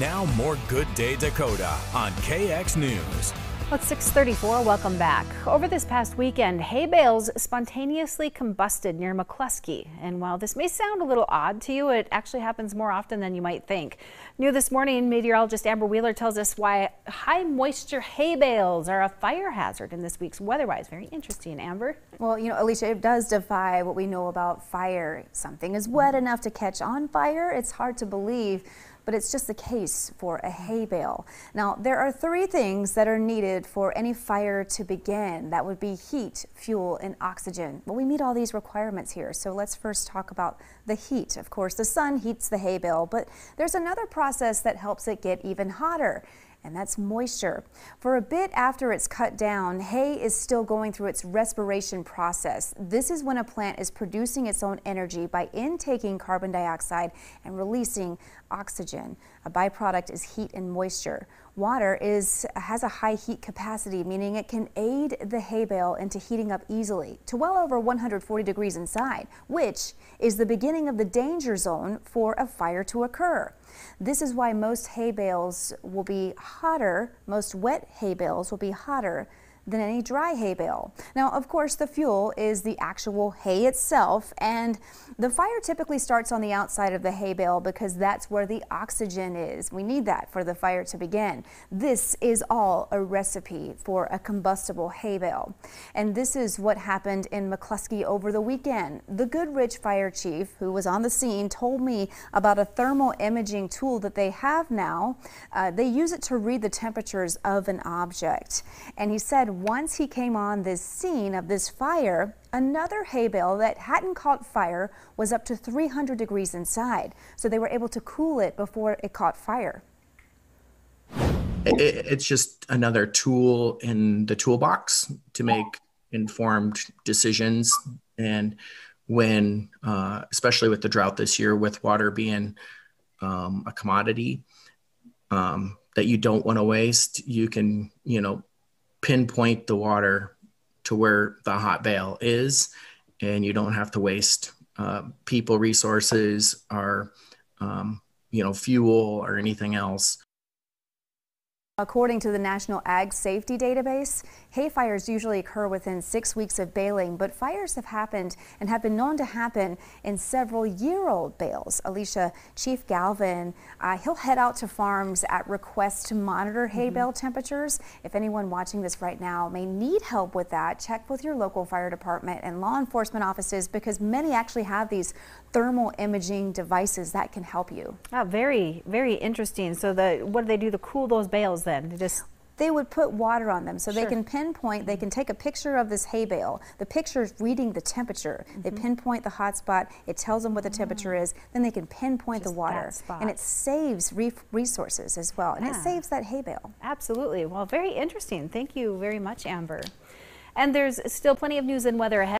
Now more Good Day Dakota on KX News. Well, it's 634. Welcome back. Over this past weekend, hay bales spontaneously combusted near McClusky. And while this may sound a little odd to you, it actually happens more often than you might think. New this morning, meteorologist Amber Wheeler tells us why high moisture hay bales are a fire hazard in this week's Weather Whys. Very interesting, Amber. Well, you know, Alicia, it does defy what we know about fire. Something is wet enough to catch on fire. It's hard to believe but it's just the case for a hay bale. Now, there are three things that are needed for any fire to begin. That would be heat, fuel, and oxygen. Well, we meet all these requirements here, so let's first talk about the heat. Of course, the sun heats the hay bale, but there's another process that helps it get even hotter and that's moisture. For a bit after it's cut down, hay is still going through its respiration process. This is when a plant is producing its own energy by intaking carbon dioxide and releasing oxygen. A byproduct is heat and moisture. Water is, has a high heat capacity, meaning it can aid the hay bale into heating up easily to well over 140 degrees inside, which is the beginning of the danger zone for a fire to occur. This is why most hay bales will be hotter, most wet hay bales will be hotter than any dry hay bale. Now, of course, the fuel is the actual hay itself, and the fire typically starts on the outside of the hay bale because that's where the oxygen is. We need that for the fire to begin. This is all a recipe for a combustible hay bale. And this is what happened in McClusky over the weekend. The Goodrich fire chief, who was on the scene, told me about a thermal imaging tool that they have now. Uh, they use it to read the temperatures of an object. And he said once he came on this scene of this fire, another hay bale that hadn't caught fire was up to 300 degrees inside. So they were able to cool it before it caught fire. it's just another tool in the toolbox to make informed decisions. And when, uh, especially with the drought this year, with water being um, a commodity um, that you don't want to waste, you can, you know, pinpoint the water to where the hot bale is, and you don't have to waste uh, people, resources, or um, you know, fuel or anything else. According to the National Ag Safety Database, hay fires usually occur within six weeks of baling, but fires have happened and have been known to happen in several year-old bales. Alicia, Chief Galvin, uh, he'll head out to farms at request to monitor hay mm -hmm. bale temperatures. If anyone watching this right now may need help with that, check with your local fire department and law enforcement offices because many actually have these thermal imaging devices that can help you. Oh, very, very interesting. So the what do they do to cool those bales? then? They just they would put water on them so sure. they can pinpoint, they can take a picture of this hay bale. The picture is reading the temperature. Mm -hmm. They mm-hmm. pinpoint the hot spot, it tells them what the mm -hmm. temperature is, then they can pinpoint Just the water. And it saves re resources as well, and yeah. it saves that hay bale. Absolutely. Well, very interesting. Thank you very much, Amber. And there's still plenty of news and weather ahead.